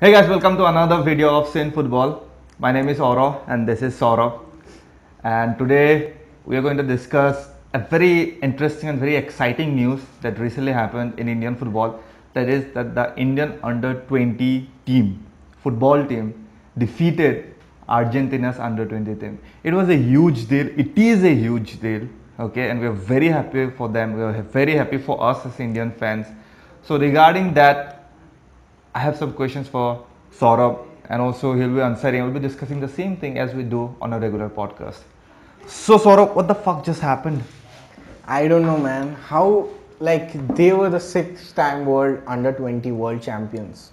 Hey guys, welcome to another video of Sin Football. My name is Oro and this is Saurabh. And today we are going to discuss a very interesting and very exciting news that recently happened in Indian football. That is that the Indian under 20 team, football team, defeated Argentina's under 20 team. It was a huge deal. It is a huge deal. Okay, and we are very happy for them. We are very happy for us as Indian fans. So regarding that, I have some questions for Saurabh and also he'll be answering. We'll be discussing the same thing as we do on a regular podcast. So Saurabh, what the fuck just happened? I don't know, man. How like they were the six-time world under 20 world champions.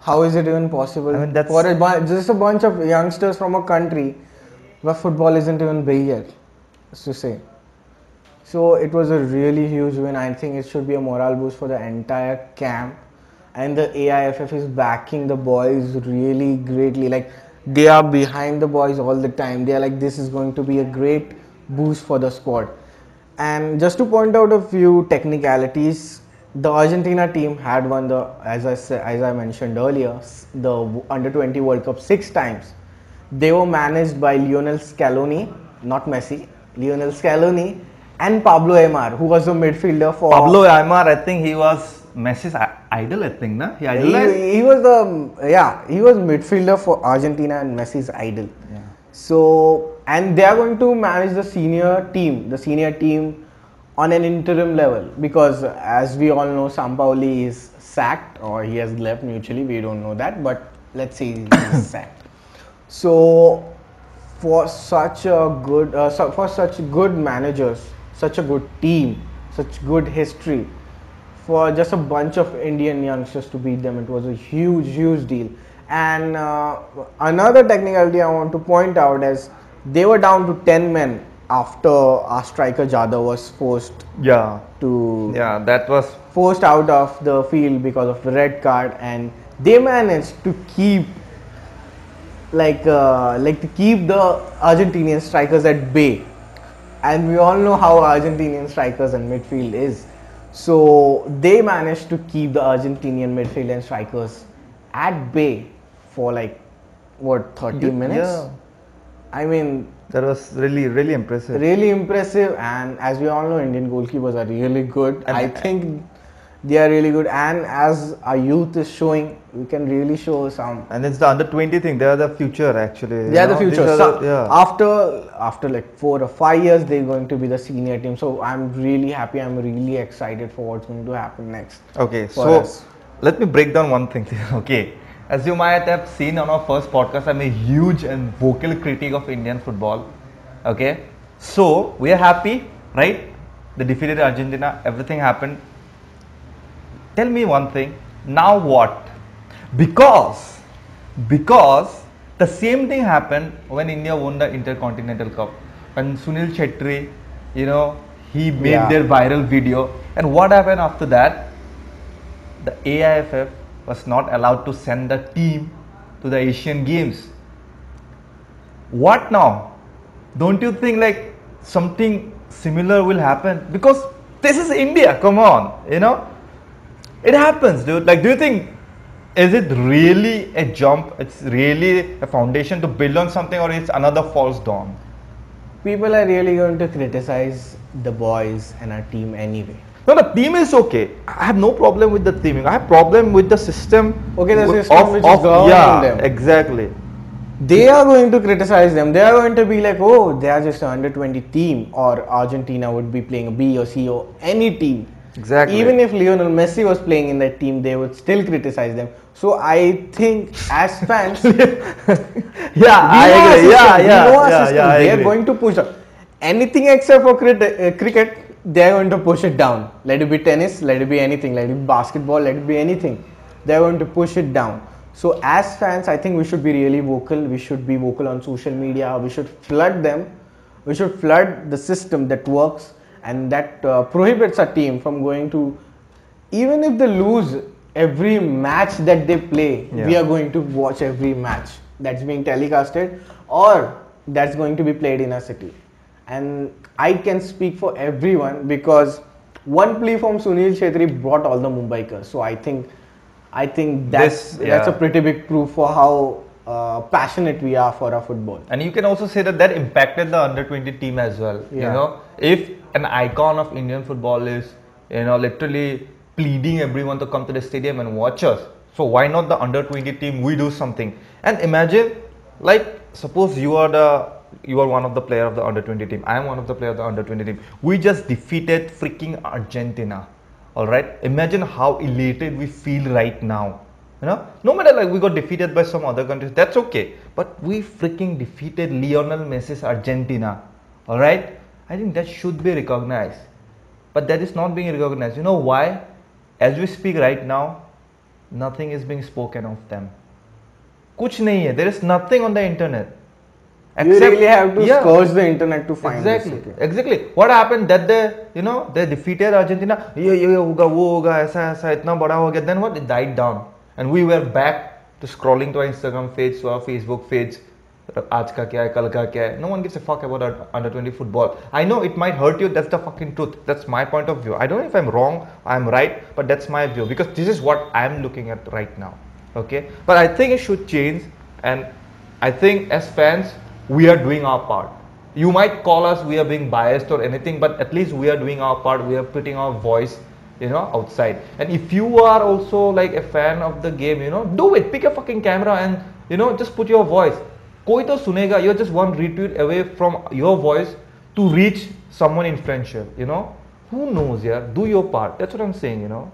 How is it even possible I mean, that's- for a bu- just a bunch of youngsters from a country where football isn't even big yet, to say. So it was a really huge win. I think it should be a morale boost for the entire camp. And the AIFF is backing the boys really greatly. Like they are behind the boys all the time. They are like, this is going to be a great boost for the squad. And just to point out a few technicalities, the Argentina team had won the, as I said, as I mentioned earlier, the under 20 World Cup six times. They were managed by Lionel Scaloni, not Messi, Lionel Scaloni, and Pablo Aimar, who was the midfielder for Pablo Aimar, I think he was Messi's idol, I think, na? He idolized. he, he was the yeah he was midfielder for Argentina and Messi's idol. Yeah. So and they are going to manage the senior team, the senior team on an interim level because as we all know, Sampaoli is sacked or he has left mutually. We don't know that, but let's say he's sacked. So for such a good uh, so for such good managers, such a good team, such good history, for just a bunch of Indian youngsters to beat them, it was a huge, huge deal. And uh, another technicality I want to point out is they were down to 10 men after our striker Jadhav was forced Yeah. to Yeah, that was forced out of the field because of the red card, and they managed to keep like uh, like to keep the Argentinian strikers at bay. And we all know how Argentinian strikers and midfield is. So they managed to keep the Argentinian midfield and strikers at bay for like what 30 Yeah. minutes. I mean, that was really really impressive. really impressive and as we all know indian goalkeepers are really good And- i think they are really good and as our youth is showing we can really show some And it's the under 20 thing. They are the future actually. they are you the future are So, the- yeah. after after like four or five years they're going to be the senior team so i'm really happy i'm really excited for what's going to happen next Okay, so us. let me break down one thing. okay, as you might have seen on our first podcast, I'm a huge and vocal critic of Indian football. Okay, so we are happy, right? They defeated Argentina. Everything happened. Tell me one thing. Now what? Because because the same thing happened when India won the Intercontinental Cup. When Sunil Chhetri, you know, he made Yeah. their viral video. And what happened after that? The AIFF was not allowed to send the team to the Asian Games. What now? Don't you think like something similar will happen? Because this is India, come on, you know? It happens, dude. Like, do you think is it really a jump? It's really a foundation to build on something, or it's another false dawn? people are really going to criticize the boys and our team anyway No, the team is okay. I have no problem with the theming. I have problem with the system. Okay, the system which is governing yeah, them. exactly. they are going to criticize them. They are going to be like, oh, they are just an under 20 team, or Argentina would be playing a B or C or any team. Exactly. Even if Lionel Messi was playing in that team, they would still criticize them. So I think as fans, we Yeah, I agree. Yeah, yeah, yeah, yeah, they are going to push up. anything except for uh, cricket. They are going to push it down. Let it be tennis. Let it be anything. Let it be basketball. Let it be anything. They are going to push it down. So as fans, I think we should be really vocal. We should be vocal on social media. We should flood them. We should flood the system that works and that uh, prohibits a team from going to even if they lose every match that they play we are going to watch every match that's being telecasted or that's going to be played in a city. And i can speak for everyone because one plea from sunil Chhetri brought all the mumbaikers. So i think I think that's This- that's a pretty big proof for how uh, passionate we are for our football. And you can also say that that impacted the under 20 team as well. You know, if an icon of Indian football is, you know, literally pleading everyone to come to the stadium and watch us, so why not the under 20 team? We do something. And imagine, like, suppose you are the you are one of the player of the under 20 team. I am one of the player of the under 20 team. We just defeated freaking Argentina. All right. Imagine how elated we feel right now. You know, no matter like we got defeated by some other countries, that's okay. But we freaking defeated Lionel Messi's Argentina. All right. I think that should be recognized. But that is not being recognized. You know why? As we speak right now, nothing is being spoken of them. कुछ नहीं है. There is nothing on the internet. you Except- really have to Yeah. scourge the internet to find exactly this. okay? exactly what happened that they you know they defeated argentina ये ये होगा वो होगा ऐसा ऐसा इतना बड़ा हो गया then what it died down and we were back to scrolling to our instagram page to our facebook page आज का क्या है कल का क्या है no one gives a fuck about our under 20 football i know it might hurt you that's the fucking truth that's my point of view i don't know if i'm wrong i'm right but that's my view because this is what i'm looking at right now okay but i think it should change and i think as fans we are doing our part you might call us we are being biased or anything but at least we are doing our part we are putting our voice you know outside. And if you are also like a fan of the game you know do it. Pick a fucking camera and you know just put your voice. Koi to sunega you're just one retweet away from your voice to reach someone influential you know? Who knows yeah? Do your part. That's what i'm saying you know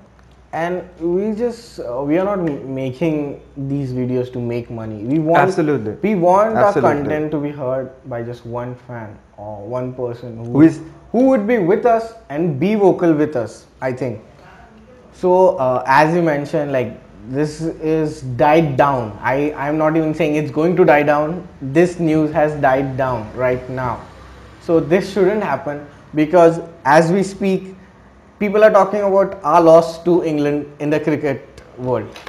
and we just uh, we are not making these videos to make money. We want Absolutely. we want Absolutely. our content to be heard by just one fan or one person who, Who is- who would be with us and be vocal with us i think. So uh, as you mentioned like this is died down. I i'm not even saying it's going to die down. This news has died down right now. So this shouldn't happen because as we speak people are talking about our loss to england in the cricket world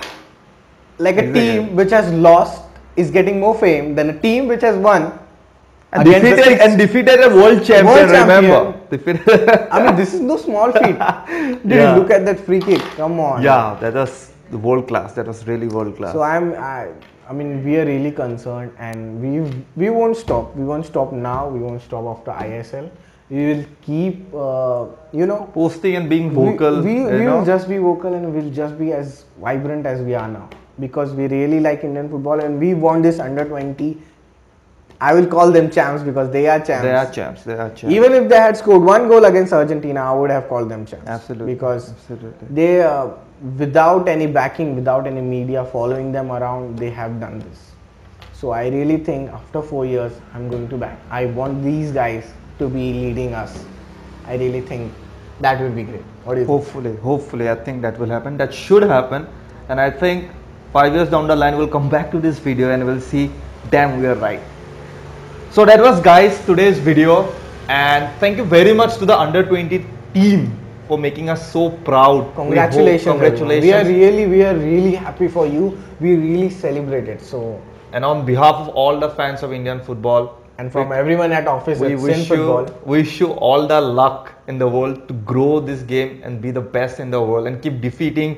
like a team which has lost is getting more fame than a team which has won and defeated and defeated a world champion World champion. remember I mean, this is no small feat. Did Yeah. you look at that free kick? Come on. yeah that was world class that was really world class So I'm, I, I mean, we are really concerned, and we we won't stop. We won't stop now. We won't stop after ISL. We will keep, uh, you know, posting and being vocal. We, you we will just be vocal, and we'll just be as vibrant as we are now because we really like Indian football, and we want this under 20. I will call them champs because they are champs. they are champs. They are champs. Even if they had scored one goal against Argentina, I would have called them champs. Absolutely. Because Absolutely. they, uh, without any backing, without any media following them around, they have done this. So I really think after four years, I'm going to back. I want these guys to be leading us. I really think that would be great. What do you think? hopefully, hopefully, I think that will happen. That should happen, and I think five years down the line, we'll come back to this video and we'll see. Damn, we are right. So that was, guys, today's video, and thank you very much to the under 20 team for making us so proud. We Congratulations. everyone. congratulations. We are really, we are really happy for you. We really celebrate it. So, and on behalf of all the fans of Indian football, and from everyone at office we wish you wish you all the luck in the world to grow this game and be the best in the world and keep defeating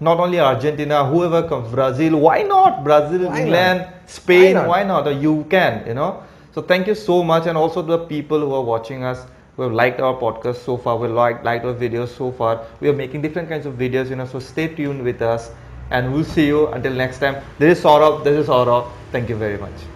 not only Argentina, whoever comes, Brazil. Why not Brazil, Why England, not? Spain? Why not? Why not? You can, you know. So thank you so much, and also the people who are watching us. Who have liked our podcast so far, we like liked our videos so far. We are making different kinds of videos, you know. So stay tuned with us, and we'll see you until next time. This is Saurabh. This is Saurabh. Thank you very much.